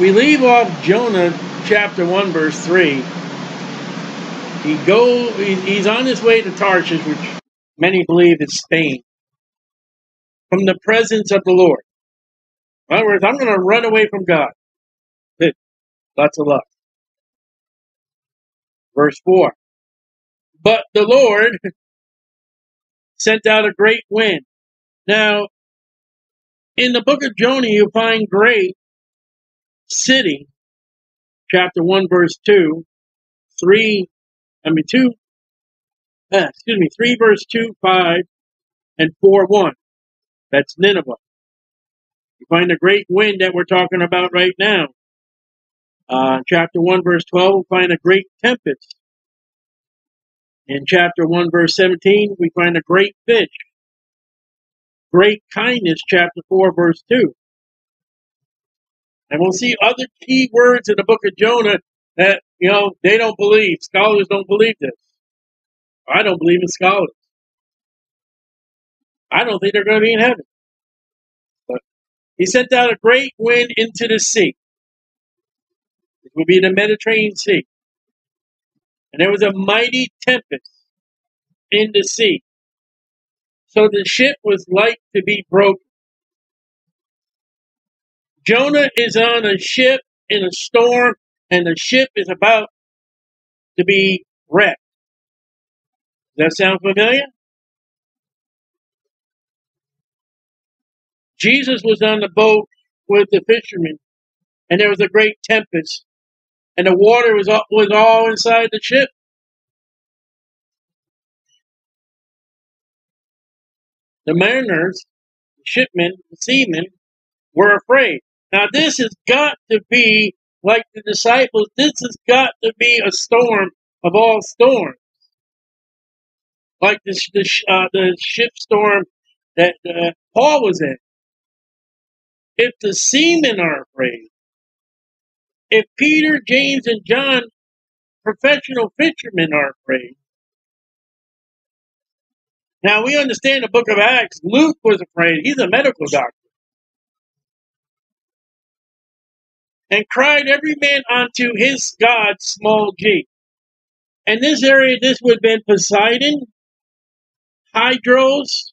We leave off Jonah chapter 1, verse 3. He go, he's on his way to Tarshish, which many believe is Spain, from the presence of the Lord. In other words, I'm going to run away from God. Lots of luck. Verse 4. But the Lord sent out a great wind. Now, in the book of Jonah, you find great city, chapter 1, verse 2, 3, I mean 2, uh, excuse me, 3, verse 2, 5, and 4, 1. That's Nineveh. You find the great wind that we're talking about right now. Uh, chapter 1, verse 12, we find a great tempest. In chapter 1, verse 17, we find a great fish. Great kindness, chapter 4, verse 2. And we'll see other key words in the book of Jonah that, you know, they don't believe. Scholars don't believe this. I don't believe in scholars. I don't think they're going to be in heaven. But he sent out a great wind into the sea. It will be the Mediterranean Sea. And there was a mighty tempest in the sea. So the ship was like to be broken. Jonah is on a ship in a storm, and the ship is about to be wrecked. Does that sound familiar? Jesus was on the boat with the fishermen, and there was a great tempest, and the water was all, was all inside the ship. The mariners, the shipmen, the seamen were afraid. Now, this has got to be like the disciples, this has got to be a storm of all storms. Like the, the, uh, the ship storm that uh, Paul was in. If the seamen are afraid, if Peter, James, and John, professional fishermen, are afraid, now we understand the book of Acts. Luke was afraid. He's a medical doctor. And cried every man unto his God, small g. And this area, this would have been Poseidon, Hydros,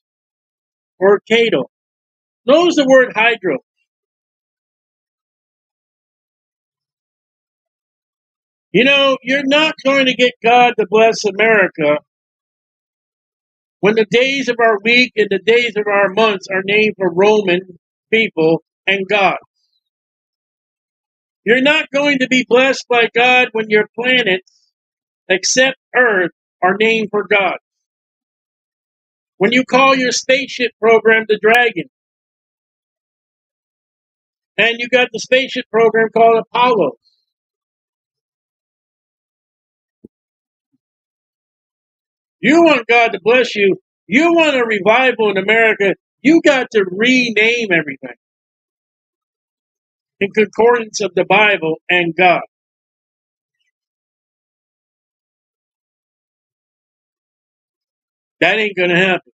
or Cato. Notice the word hydro. You know, you're not going to get God to bless America when the days of our week and the days of our months are named for Roman people and God. You're not going to be blessed by God when your planets, except Earth, are named for God. When you call your spaceship program the Dragon, and you got the spaceship program called Apollo, You want God to bless you. You want a revival in America. You got to rename everything in concordance of the Bible and God. That ain't going to happen.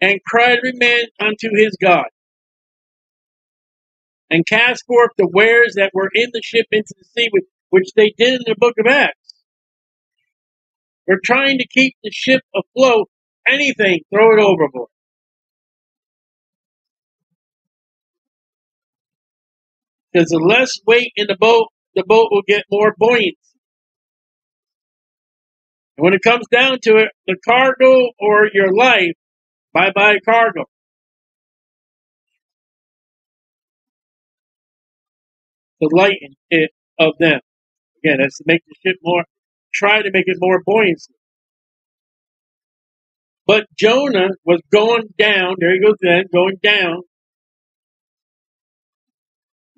And cried man unto his God and cast forth the wares that were in the ship into the sea, which they did in the book of Acts. They're trying to keep the ship afloat. Anything, throw it overboard. Because the less weight in the boat, the boat will get more buoyant. And when it comes down to it, the cargo or your life, bye bye cargo. to lighten it of them. Again, that's to make the ship more, try to make it more buoyancy. But Jonah was going down. There he goes then, going down.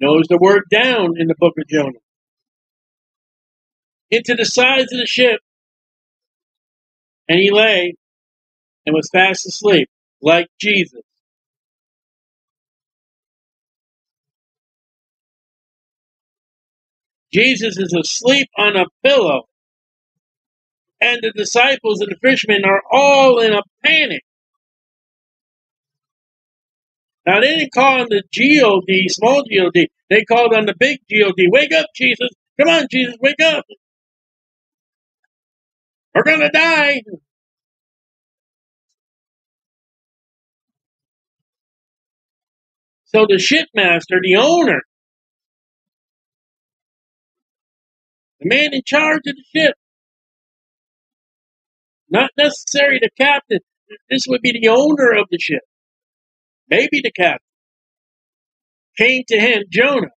Knows the word down in the book of Jonah. Into the sides of the ship. And he lay and was fast asleep, like Jesus. Jesus is asleep on a pillow. And the disciples and the fishermen are all in a panic. Now they didn't call on the G-O-D, small G-O-D. They called on the big G-O-D. Wake up, Jesus. Come on, Jesus, wake up. We're going to die. So the shipmaster, the owner, the man in charge of the ship, not necessarily the captain, this would be the owner of the ship, maybe the captain, came to him, Jonah,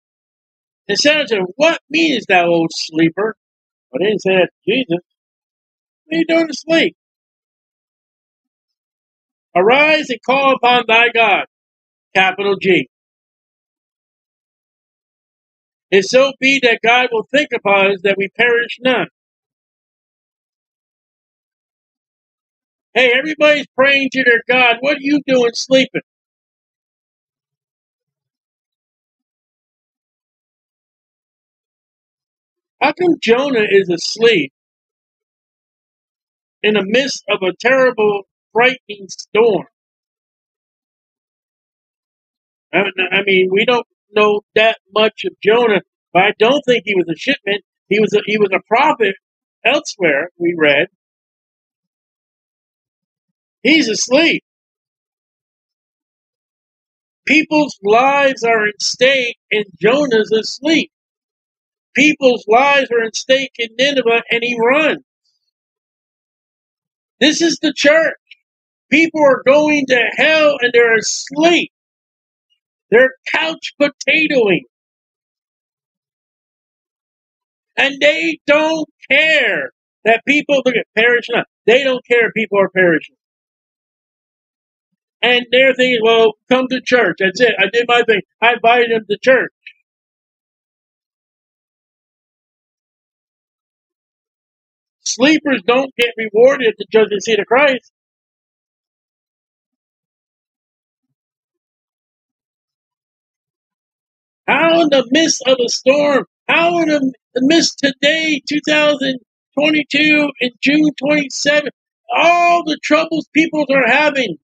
and said to him, What meanest thou, O sleeper? But he said, Jesus, what are you doing asleep? Arise and call upon thy God, capital G. If so be that God will think upon us that we perish not. Hey, everybody's praying to their God. What are you doing sleeping? How come Jonah is asleep in the midst of a terrible, frightening storm? I mean, we don't know that much of Jonah, but I don't think he was a shipman. He was a, he was a prophet elsewhere. We read he's asleep. People's lives are in stake, and Jonah's asleep. People's lives are in stake in Nineveh, and he runs. This is the church. People are going to hell, and they're asleep. They're couch potatoing. And they don't care that people perish not. They don't care people are perishing. And they're thinking, well, come to church. That's it. I did my thing. I invited them to church. Sleepers don't get rewarded at the judgment seat of Christ. How in the midst of a storm, how in the midst today, 2022 in June 27, all the troubles people are having,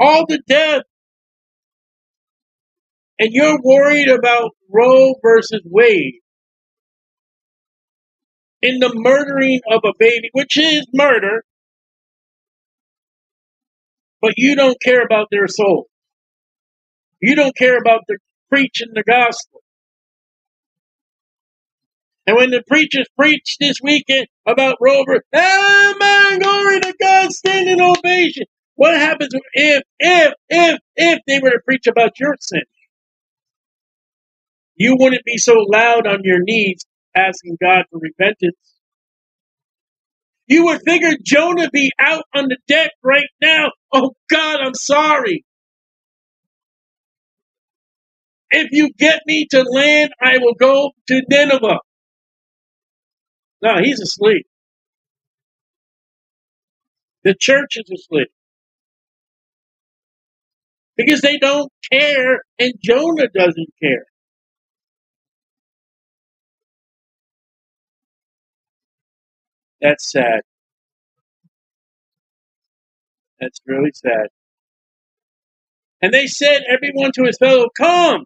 all the death, and you're worried about Roe versus Wade in the murdering of a baby, which is murder, but you don't care about their soul. You don't care about the preaching the gospel. And when the preachers preach this weekend about Roe versus, Amen, ah, glory to God, standing ovation. What happens if, if, if, if they were to preach about your sin? You wouldn't be so loud on your knees asking God for repentance. You would figure Jonah be out on the deck right now. Oh God, I'm sorry. If you get me to land, I will go to Nineveh. No, he's asleep. The church is asleep. Because they don't care, and Jonah doesn't care. That's sad. That's really sad. And they said, everyone to his fellow, Come.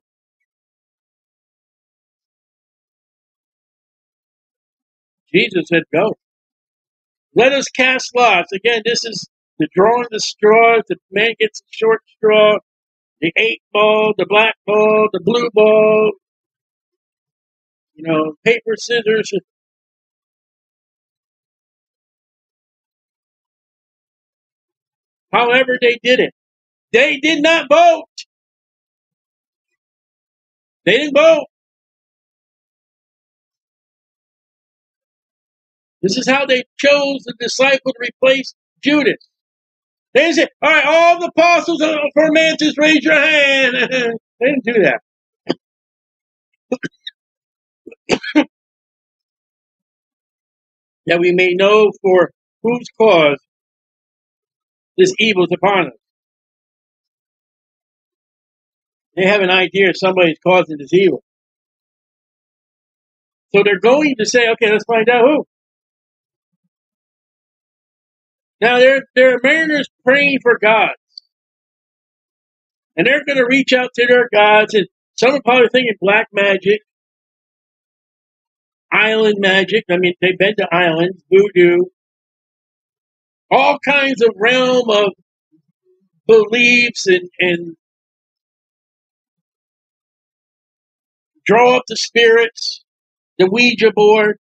Jesus said, Go. Let us cast lots. Again, this is the drawing the straws. The man gets a short straw, the eight ball, the black ball, the blue ball, you know, paper, scissors. However, they did it. They did not vote. They didn't vote. This is how they chose the disciple to replace Judas. They said, all right, all the apostles for Mantis, raise your hand. they didn't do that. that we may know for whose cause this evil is upon us. They have an idea somebody's causing this evil. So they're going to say, okay, let's find out who. Now there there are mariners praying for gods, and they're going to reach out to their gods, and some are probably thinking black magic, island magic. I mean, they've been to islands, voodoo, all kinds of realm of beliefs and, and draw up the spirits, the Ouija board.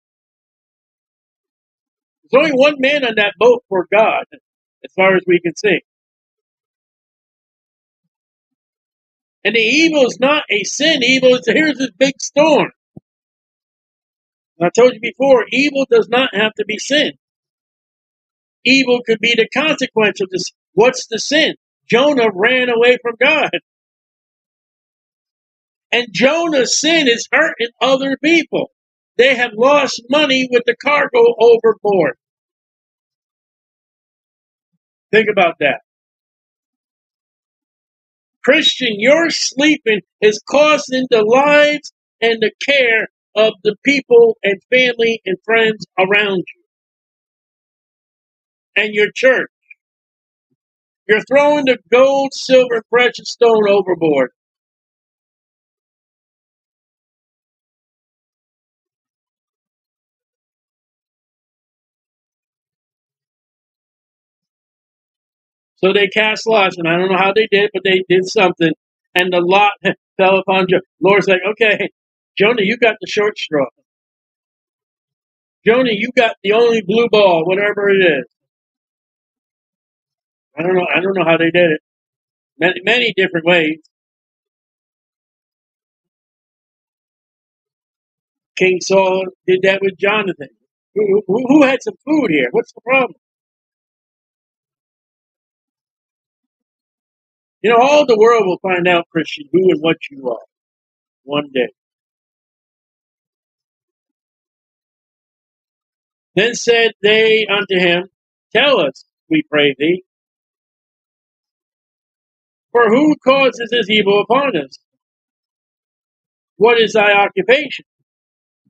There's only one man on that boat for God, as far as we can see. And the evil is not a sin. Evil is here's this big storm. I told you before, evil does not have to be sin. Evil could be the consequence of this. What's the sin? Jonah ran away from God. And Jonah's sin is hurting other people. They have lost money with the cargo overboard. Think about that. Christian, your sleeping is costing the lives and the care of the people and family and friends around you and your church. You're throwing the gold, silver, precious stone overboard. So they cast lots, and I don't know how they did, but they did something. And the lot fell upon Jonah. Lord's like, okay, Jonah, you got the short straw. Jonah, you got the only blue ball, whatever it is. I don't know. I don't know how they did it. Many, many different ways. King Saul did that with Jonathan. Who, who, who had some food here? What's the problem? You know, all the world will find out, Christian, who and what you are one day. Then said they unto him, Tell us, we pray thee, for who causes this evil upon us? What is thy occupation?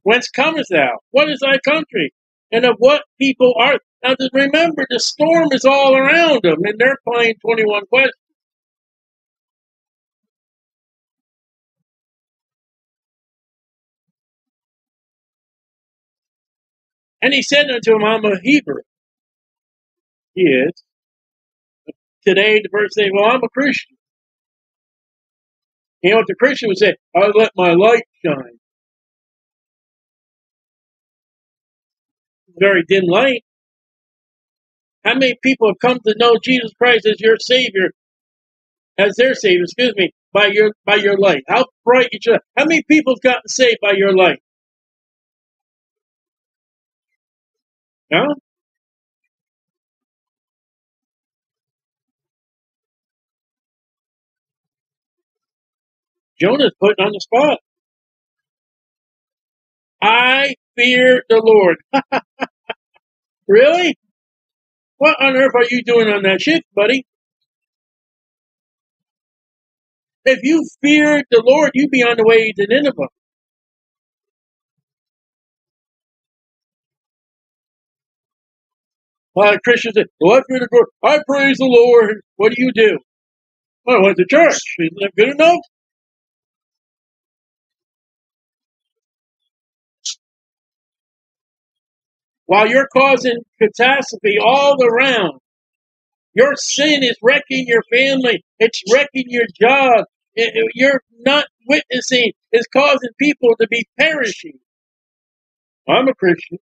Whence comest thou? What is thy country? And of what people art Now, remember, the storm is all around them, and they're playing 21 questions. And he said unto him, I'm a Hebrew. He is. Today, the person say, Well, I'm a Christian. You know what the Christian would say? I let my light shine. Very dim light. How many people have come to know Jesus Christ as your Savior, as their Savior, excuse me, by your by your light? How bright you should how many people have gotten saved by your light? No? Jonah's putting on the spot. I fear the Lord. really? What on earth are you doing on that ship, buddy? If you feared the Lord, you'd be on the way to Nineveh. Uh, Christians say, well, I the. I praise the Lord. What do you do? Well, I went to church. Isn't that good enough? while you're causing catastrophe all around. Your sin is wrecking your family. It's wrecking your job. You're not witnessing. It's causing people to be perishing. I'm a Christian.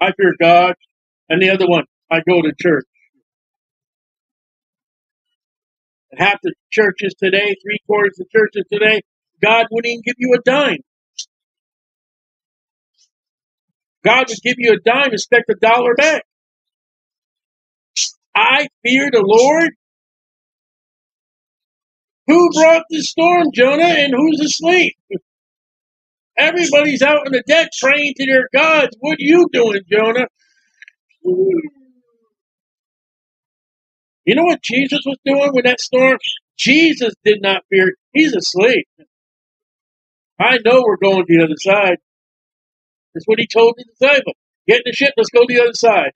I fear God. And the other one, I go to church. half the churches today, three quarters of churches today, God wouldn't even give you a dime. God would give you a dime, expect a dollar back. I fear the Lord. Who brought the storm, Jonah, and who's asleep? Everybody's out on the dead train to their gods. What are you doing, Jonah? You know what Jesus was doing with that storm? Jesus did not fear. He's asleep. I know we're going to the other side. That's what he told the disciples. Get in the ship, let's go to the other side.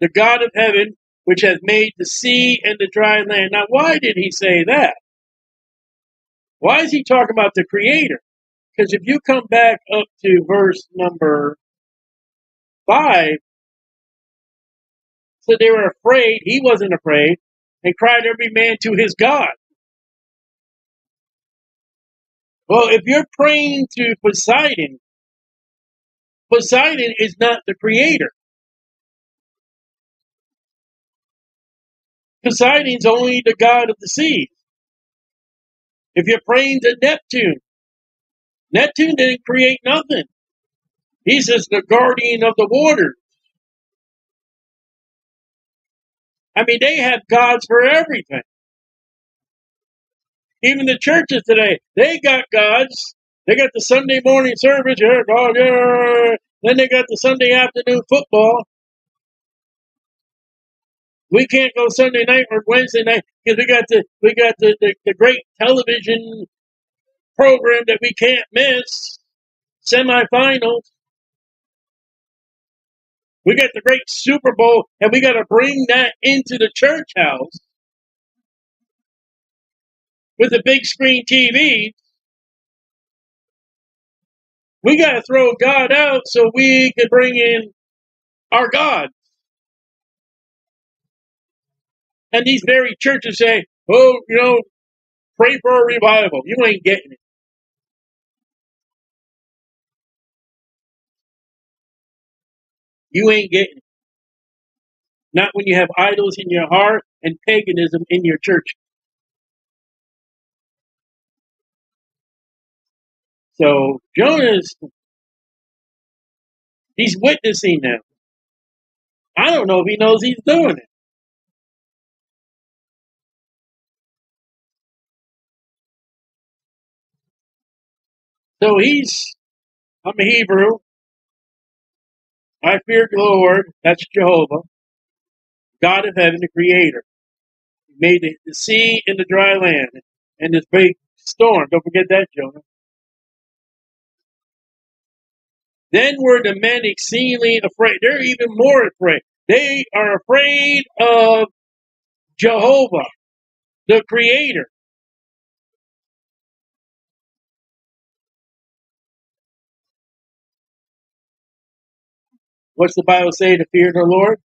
The God of heaven which has made the sea and the dry land. Now, why did he say that? Why is he talking about the Creator? Because if you come back up to verse number five, so they were afraid, he wasn't afraid, and cried every man to his God. Well, if you're praying to Poseidon, Poseidon is not the creator. Poseidon's only the god of the sea. If you're praying to Neptune, Neptune didn't create nothing. He's just the guardian of the waters. I mean, they have gods for everything. Even the churches today, they got gods. They got the Sunday morning service, God, oh, yeah. Then they got the Sunday afternoon football. We can't go Sunday night or Wednesday night because we got the we got the, the, the great television program that we can't miss. Semifinals. We got the great Super Bowl, and we got to bring that into the church house with the big screen TV. We got to throw God out so we can bring in our God. And these very churches say, oh, you know, pray for a revival. You ain't getting it. You ain't getting it. Not when you have idols in your heart and paganism in your church. So Jonah's he's witnessing them. I don't know if he knows he's doing it. So he's I'm a Hebrew. I fear the Lord, that's Jehovah, God of heaven, the creator. He made the, sea and the dry land and this big storm. Don't forget that, Jonah. Then were the men exceedingly afraid. They're even more afraid. They are afraid of Jehovah, the creator. What's the Bible say to fear the Lord?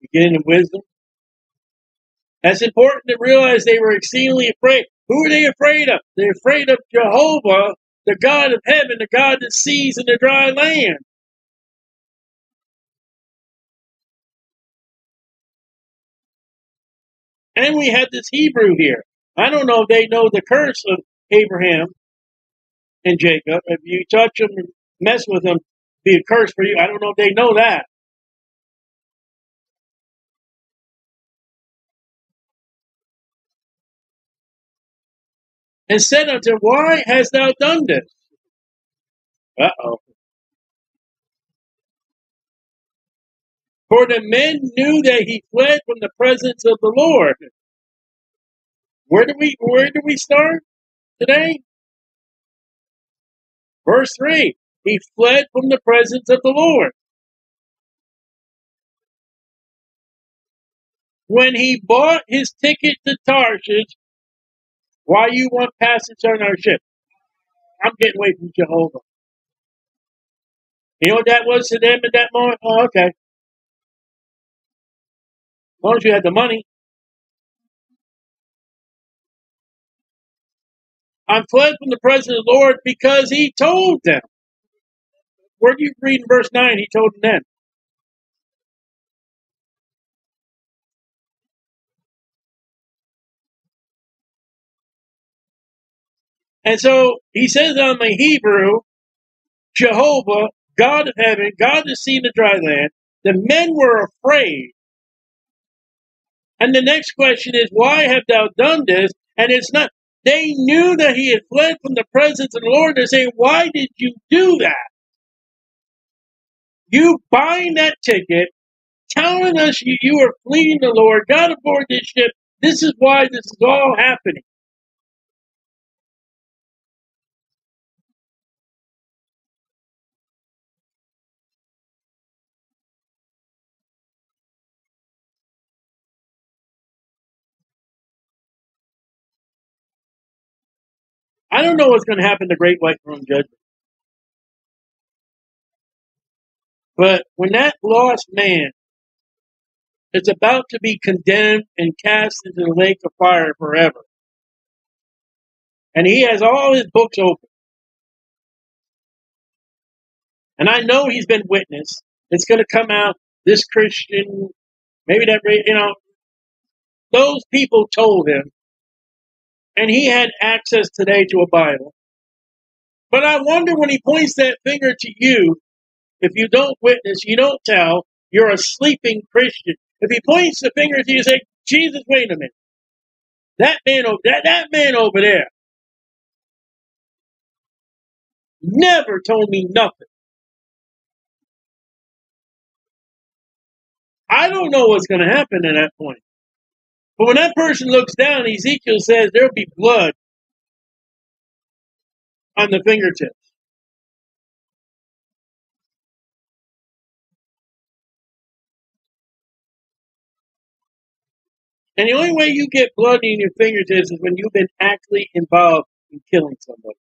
Beginning in wisdom. That's important to realize they were exceedingly afraid. Who are they afraid of? They're afraid of Jehovah, the God of heaven, the God that sees in the dry land. And we have this Hebrew here. I don't know if they know the curse of Abraham and Jacob. If you touch them and mess with them, be a curse for you. I don't know if they know that. And said unto him, Why hast thou done this? Uh oh. For the men knew that he fled from the presence of the Lord. Where do we where do we start today? Verse three. He fled from the presence of the Lord. When he bought his ticket to Tarshish, why you want passage on our ship? I'm getting away from Jehovah. You know what that was to them at that moment? Oh, okay. As long as you had the money. I'm fled from the presence of the Lord because he told them. Where do you read in verse 9? He told them then. And so he says on the Hebrew, Jehovah, God of heaven, God that seen the dry land. The men were afraid. And the next question is, why have thou done this? And it's not, they knew that he had fled from the presence of the Lord. They're saying, why did you do that? you buying that ticket, telling us you, you are fleeing the Lord, got aboard this ship. This is why this is all happening. I don't know what's going to happen to Great White Throne Judgment. But when that lost man is about to be condemned and cast into the lake of fire forever, and he has all his books open, and I know he's been witness, it's going to come out this Christian, maybe that, you know, those people told him, and he had access today to a Bible. But I wonder when he points that finger to you, if you don't witness, you don't tell, you're a sleeping Christian. If he points the finger to you and say, Jesus, wait a minute. That man over that, that man over there never told me nothing. I don't know what's going to happen at that point. But when that person looks down, Ezekiel says there'll be blood on the fingertips. And the only way you get blood in your fingertips is when you've been actually involved in killing somebody.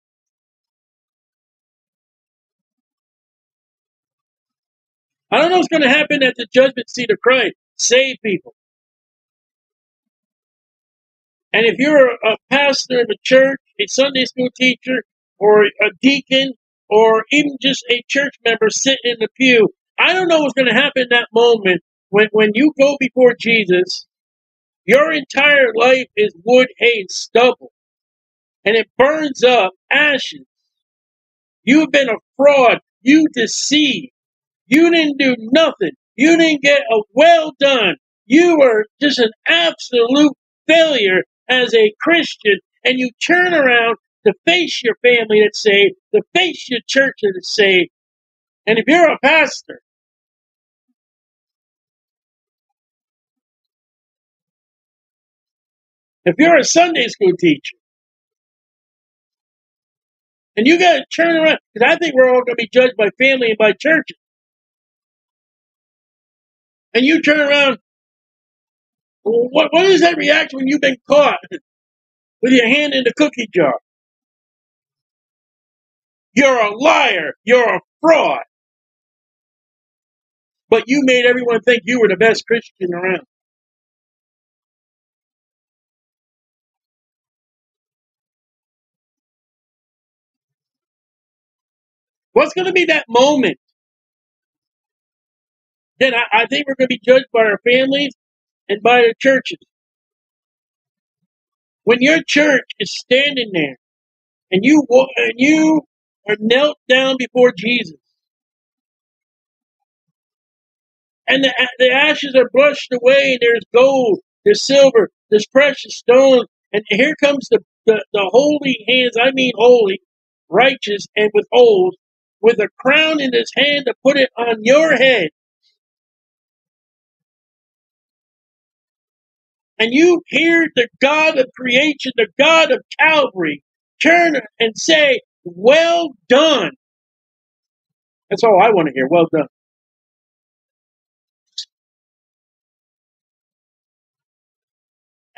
I don't know what's going to happen at the judgment seat of Christ. Save people. And if you're a pastor of a church, a Sunday school teacher, or a deacon, or even just a church member sitting in the pew, I don't know what's going to happen in that moment when, when you go before Jesus. Your entire life is wood, hay, and stubble, and it burns up ashes. You've been a fraud. You deceived. You didn't do nothing. You didn't get a well done. You were just an absolute failure as a Christian and you turn around to face your family that's saved, to face your church that's saved. And if you're a pastor, if you're a Sunday school teacher, and you got to turn around, because I think we're all going to be judged by family and by churches. And you turn around, what, what is that reaction when you've been caught with your hand in the cookie jar? You're a liar. You're a fraud. But you made everyone think you were the best Christian around. What's going to be that moment? Then I, I think we're going to be judged by our families and by the churches. When your church is standing there and you and you are knelt down before Jesus, and the, the ashes are brushed away, there's gold, there's silver, there's precious stones, and here comes the, the, the holy hands, I mean holy, righteous, and with old, with a crown in his hand to put it on your head. And you hear the God of creation, the God of Calvary, turn and say, Well done. That's all I want to hear. Well done.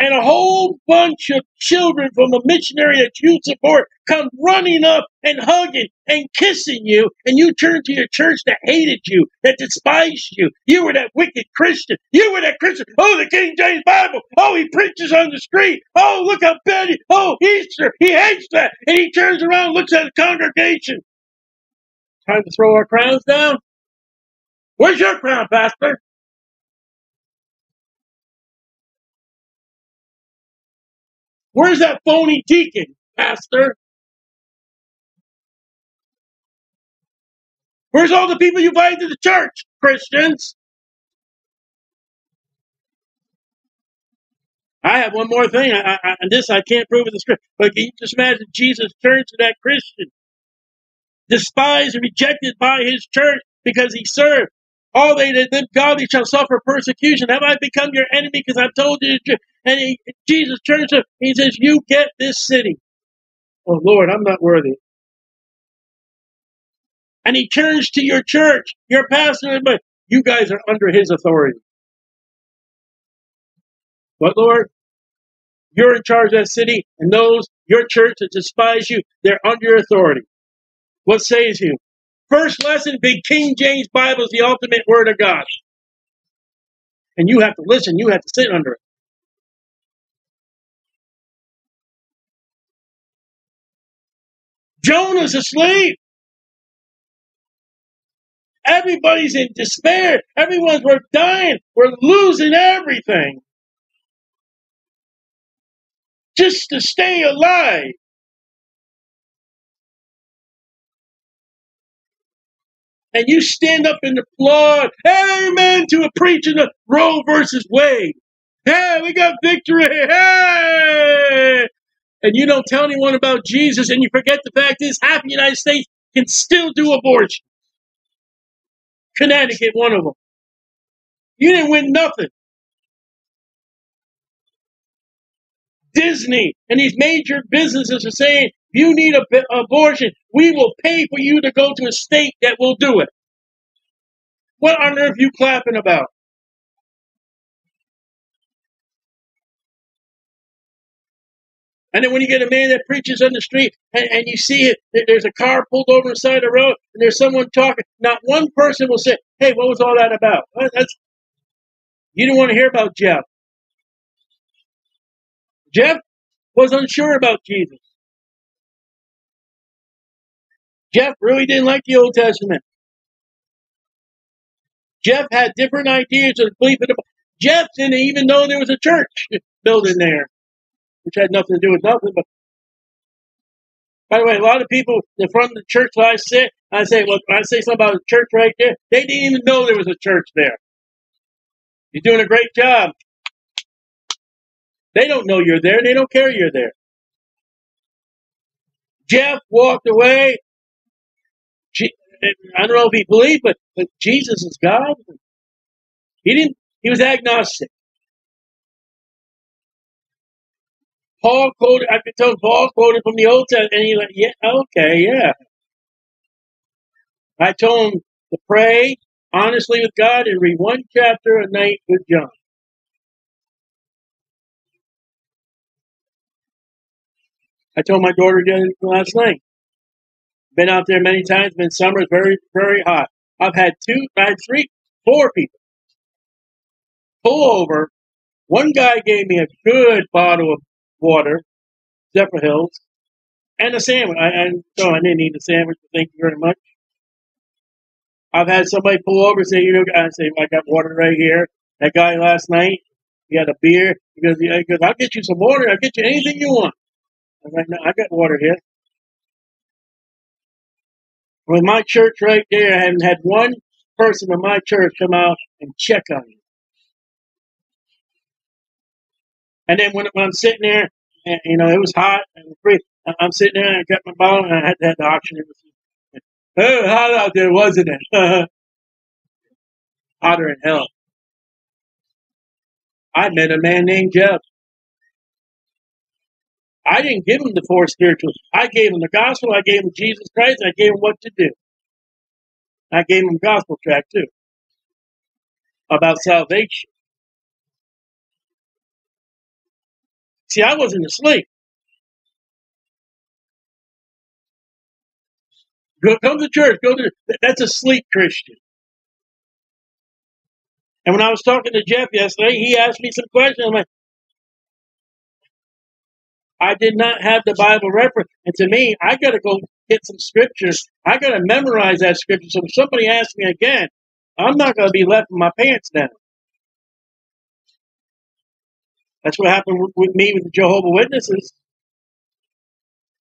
And a whole bunch of children from a missionary that you support come running up and hugging and kissing you, and you turn to your church that hated you, that despised you. You were that wicked Christian. You were that Christian. Oh, the King James Bible. Oh, he preaches on the street. Oh, look how bad he. Oh, Easter. He hates that, and he turns around, looks at the congregation. Time to throw our crowns down. Where's your crown, Pastor? Where's that phony deacon, Pastor? Where's all the people you invited to the church, Christians? I have one more thing. I, I, and this I can't prove in the script. But can you just imagine Jesus turned to that Christian, despised and rejected by his church because he served. All they that live godly shall suffer persecution. Have I become your enemy because I've told you the and he, Jesus turns to him. He says, You get this city. Oh, Lord, I'm not worthy. And he turns to your church, your pastor, but you guys are under his authority. But, Lord? You're in charge of that city, and those, your church that despise you, they're under your authority. What says you? First lesson, big King James Bible is the ultimate word of God. And you have to listen, you have to sit under it. Jonah's asleep. Everybody's in despair. Everyone's, we're dying. We're losing everything. Just to stay alive. And you stand up in the flood, amen, to a preaching of Roe versus Wade. Hey, we got victory. Hey! And you don't tell anyone about Jesus, and you forget the fact is half the United States can still do abortion. Connecticut, one of them. You didn't win nothing. Disney and these major businesses are saying, you need an abortion. We will pay for you to go to a state that will do it. What on earth are you clapping about? And then when you get a man that preaches on the street and, and you see it, there's a car pulled over the side of the road and there's someone talking, not one person will say, Hey, what was all that about? That's, you didn't want to hear about Jeff. Jeff was unsure about Jesus. Jeff really didn't like the Old Testament. Jeff had different ideas of believing. Jeff didn't even know there was a church building there, which had nothing to do with nothing. But by the way, a lot of people in front of the church I sit, I say, look, I say something about a church right there. They didn't even know there was a church there. You're doing a great job. They don't know you're there. They don't care you're there. Jeff walked away. I don't know if he believed, but, but Jesus is God. He didn't. He was agnostic. Paul quoted. I've been told Paul quoted from the Old Testament, and he like, yeah, okay, yeah. I told him to pray honestly with God and read one chapter a night with John. I told my daughter last night. Been out there many times. Been summers very very hot. I've had two, I had three, four people pull over. One guy gave me a good bottle of water, Zephyrhills, and a sandwich. I, I so I didn't eat the sandwich. Thank you very much. I've had somebody pull over and say, you know, I say, I got water right here. That guy last night, he had a beer. He goes, he goes I'll get you some water. I'll get you anything you want. I'm like, no, I got water here. With my church right there, I haven't had one person in my church come out and check on me. And then when, when I'm sitting there, and, you know, it was hot and free. I'm sitting there and I got my bottle and I had to have the oxygen. Oh, hot out there, wasn't it? Hotter than hell. I met a man named Jeff. I didn't give him the four spirituals. I gave him the gospel. I gave him Jesus Christ. I gave him what to do. I gave him gospel track too about salvation. See, I wasn't asleep. Go, come to church. Go to that's a sleep Christian. And when I was talking to Jeff yesterday, he asked me some questions. I'm like, I did not have the Bible reference. And to me, I got to go get some scriptures. I got to memorize that scripture. So if somebody asks me again, I'm not going to be left my pants down. That's what happened with, with me with the Jehovah Witnesses.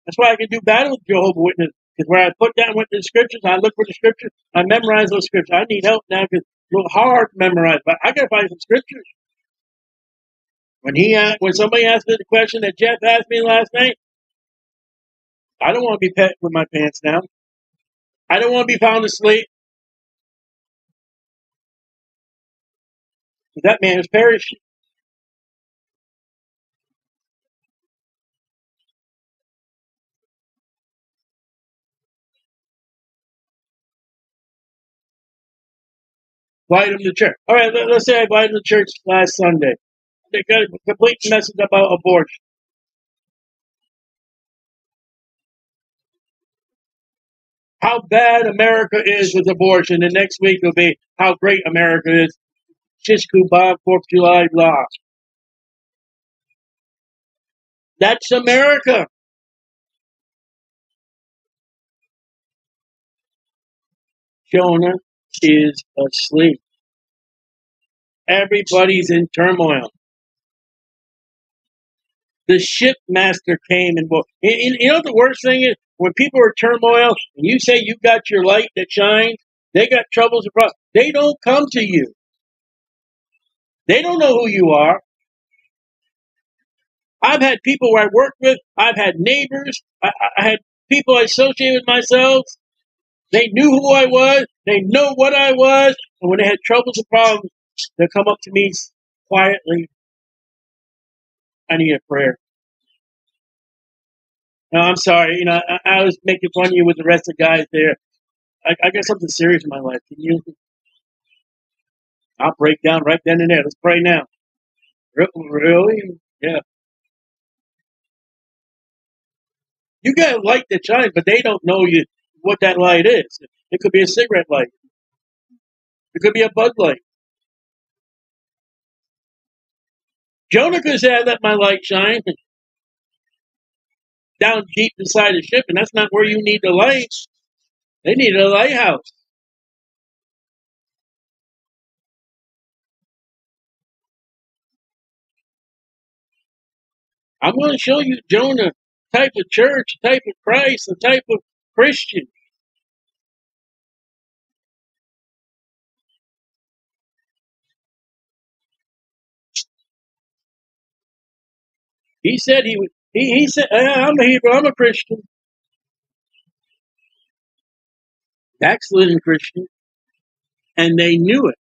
That's why I can do battle with Jehovah Witnesses. Because where I put down with the scriptures, I look for the scriptures, I memorize those scriptures. I need help now because it's a little hard to memorize, but I got to find some scriptures. When he, uh, when somebody asked me the question that Jeff asked me last night, I don't want to be pet with my pants down. I don't want to be found asleep. That man is perishing. Invite him to church. All right, let, us say I invited him to church last Sunday. they got a complete message about abortion. How bad America is with abortion. The next week will be how great America is. Shish Fourth of July, blah. That's America. Jonah is asleep. Everybody's in turmoil. The shipmaster came and well, you know what the worst thing is when people are turmoil and you say you got your light that shines, they got troubles and problems. They don't come to you. They don't know who you are. I've had people I worked with. I've had neighbors. I, I I had people I associated with myself. They knew who I was. They know what I was. And when they had troubles and problems, they come up to me quietly. I need a prayer. No, I'm sorry. You know, I, I was making fun of you with the rest of the guys there. I, I got something serious in my life. Can you? I'll break down right then and there. Let's pray now. Really? Yeah. You got light that shines, but they don't know you what that light is. It could be a cigarette light. It could be a bug light. Jonah could say, "I let my light shine down deep inside the ship," and that's not where you need the light. They need a lighthouse. I'm going to show you Jonah type of church, type of Christ, the type of Christian. He said he would. He, he said, "Uh, "I'm a Hebrew. I'm a Christian, backslidden Christian," and they knew it.